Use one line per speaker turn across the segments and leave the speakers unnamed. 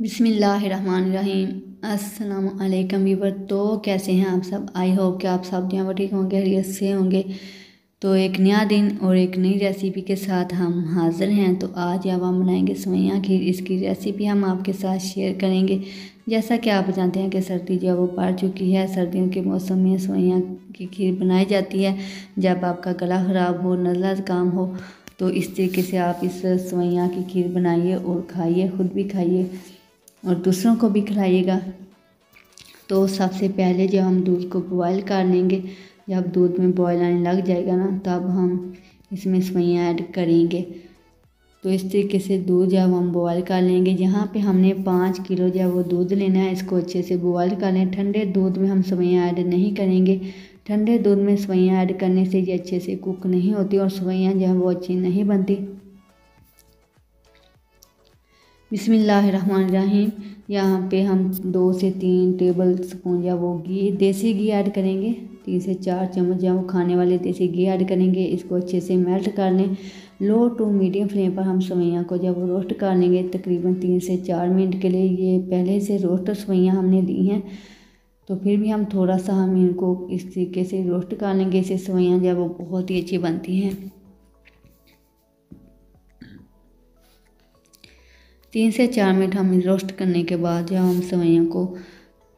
बिसमीम अस्सलाम वीवर तो कैसे हैं आप सब? आई होप कि आप सब यहाँ पर ठीक होंगे हरियत से होंगे। तो एक नया दिन और एक नई रेसिपी के साथ हम हाज़िर हैं। तो आज अब हम बनाएँगे सवैयाँ खीर। इसकी रेसिपी हम आपके साथ शेयर करेंगे। जैसा कि आप जानते हैं कि सर्दी जो वो पड़ चुकी है। सर्दियों के मौसम में सवैयाँ की खीर बनाई जाती है। जब आपका गला ख़राब हो नज़ला काम हो तो इस तरीके से आप इस सवैयाँ की खीर बनाइए और खाइए, ख़ुद भी खाइए। और दूसरों को भी खिलाइएगा। तो सबसे पहले जब हम दूध को बॉयल कर लेंगे, जब दूध में बॉयल आने लग जाएगा ना, तब हम इसमें सवैयाँ ऐड करेंगे। तो इस तरीके से दूध जब हम बॉयल कर लेंगे, जहाँ पे हमने पाँच किलो जब वो दूध लेना है, इसको अच्छे से बॉयल कर लें। ठंडे दूध में हम सवैयाँ ऐड नहीं करेंगे। ठंडे दूध में सवैयाँ ऐड करने से ये अच्छे से कुक नहीं होती और सवैयाँ जो है वो अच्छी नहीं बनती। बिसमीम यहाँ पे हम दो से तीन टेबल स्पून या वो घी, देसी घी ऐड करेंगे। तीन से चार चम्मच या वो खाने वाले देसी घी ऐड करेंगे। इसको अच्छे से मेल्ट कर लें। लो टू मीडियम फ्लेम पर हम सवैयाँ को जब रोस्ट कर लेंगे तकरीबन तीन से चार मिनट के लिए। ये पहले से रोस्ट सवैयाँ हमने ली हैं। तो फिर भी हम थोड़ा सा हम इनको इस तरीके से रोस्ट कर लेंगे। इससे सवैयाँ जब वो बहुत ही अच्छी बनती हैं। तीन से चार मिनट हम रोस्ट करने के बाद जब हम सवैयों को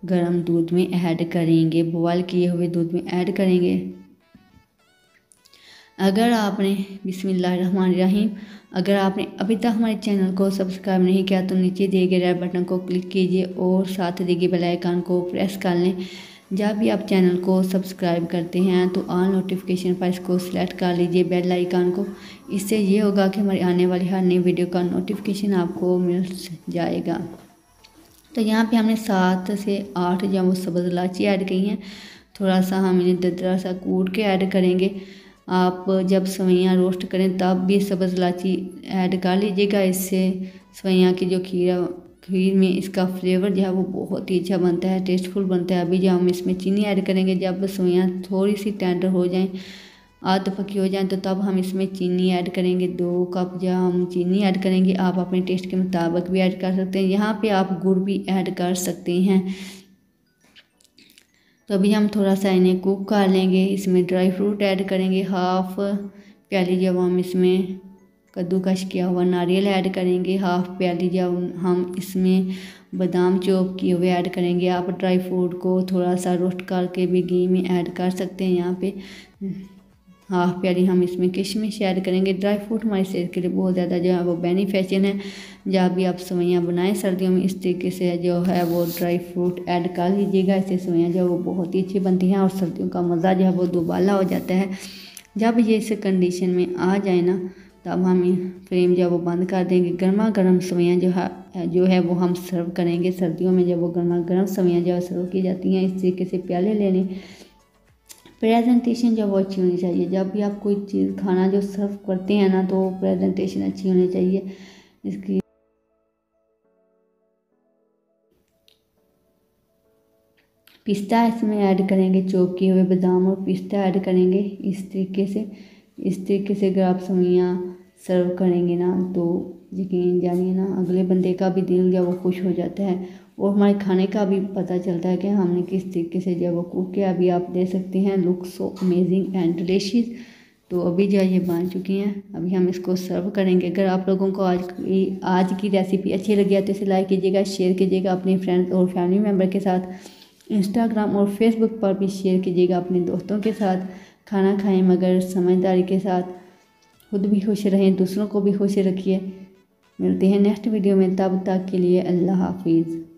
गर्म दूध में ऐड करेंगे बॉयल किए हुए दूध में ऐड करेंगे। अगर आपने, बिस्मिल्लाहिर्रहमानिर्रहीम, अगर आपने अभी तक हमारे चैनल को सब्सक्राइब नहीं किया तो नीचे दिए गए रेड बटन को क्लिक कीजिए और साथ दिए गए बेल आइकन को प्रेस कर लें। जब भी आप चैनल को सब्सक्राइब करते हैं तो ऑल नोटिफिकेशन पर इसको सिलेक्ट कर लीजिए बेल आइकन को। इससे ये होगा कि हमारी आने वाली हर नई वीडियो का नोटिफिकेशन आपको मिल जाएगा। तो यहाँ पे हमने सात से आठ जब वो सब्ज़ इलायची ऐड की हैं। थोड़ा सा हम इन्हें ददरा सा कूट के ऐड करेंगे। आप जब सवैयाँ रोस्ट करें, तब भी सब्ज़ इलायची ऐड कर लीजिएगा। इससे सवैयाँ की जो खीरा खीर में इसका फ्लेवर जो है वो बहुत ही अच्छा बनता है टेस्टफुल बनता है। अभी जब हम इसमें चीनी ऐड करेंगे, जब सवैयाँ थोड़ी सी टेंडर हो जाएँ आध पकी हो जाए तो तब हम इसमें चीनी ऐड करेंगे। दो कप जब हम चीनी ऐड करेंगे, आप अपने टेस्ट के मुताबिक भी ऐड कर सकते हैं। यहाँ पे आप गुड़ भी ऐड कर सकते हैं। तो अभी हम थोड़ा सा इन्हें कुक कर लेंगे। इसमें ड्राई फ्रूट ऐड करेंगे। हाफ़ प्याली जब हम इसमें कद्दूकश किया हुआ नारियल ऐड करेंगे, हाफ़ प्याली जब हम इसमें बादाम चॉप किए हुए ऐड करेंगे। आप ड्राई फ्रूट को थोड़ा सा रोस्ट करके भी घी में ऐड कर सकते हैं यहाँ पे। हाफ़ प्याली हम इसमें किशमिश ऐड करेंगे। ड्राई फ्रूट हमारी सेहत के लिए बहुत ज़्यादा जो है वो बेनिफिशियल है। जब भी आप सवैयाँ बनाएँ, सर्दियों में इस तरीके से जो है वो ड्राई फ्रूट ऐड कर लीजिएगा। इससे सवैयाँ जो है वो बहुत ही अच्छी बनती हैं और सर्दियों का मज़ा जो है वो दुबाला हो जाता है। जब ये इस कंडीशन में आ जाए ना तब हम फ्लेम जो है वो बंद कर देंगे। गर्मा गर्म सवैयाँ जो है जो है वो हम सर्व करेंगे। सर्दियों में जब वो गर्मा गर्म सवैयाँ जो सर्व की जाती हैं, इस तरीके से प्याले ले लें। प्रेजेंटेशन वो अच्छी होनी चाहिए। जब भी आप कोई चीज़, खाना जो सर्व करते हैं ना तो प्रेजेंटेशन अच्छी होनी चाहिए। इसकी पिस्ता इसमें ऐड करेंगे, चौक किए हुए बादाम और पिस्ता ऐड करेंगे। इस तरीके से इस तरीके से अगर आप सवैयाँ सर्व करेंगे ना तो यकीन जानिए ना, अगले बंदे का भी दिल जब वो खुश हो जाता है, और हमारे खाने का भी पता चलता है कि हमने किस तरीके से जब वो कुक किया, अभी आप दे सकते हैं look so amazing and delicious तो अभी जो ये बन चुकी हैं। अभी हम इसको सर्व करेंगे। अगर आप लोगों को आज की आज की रेसिपी अच्छी लगी है तो इसे लाइक कीजिएगा शेयर कीजिएगा अपने फ्रेंड्स और फैमिली मेंबर के साथ। इंस्टाग्राम और फेसबुक पर भी शेयर कीजिएगा अपने दोस्तों के साथ। खाना खाएँ, मगर समझदारी के साथ खुद भी खुश रहें, दूसरों को भी खुश रखिए। मिलते हैं नेक्स्ट वीडियो में, तब तक के लिए अल्लाह हाफिज़।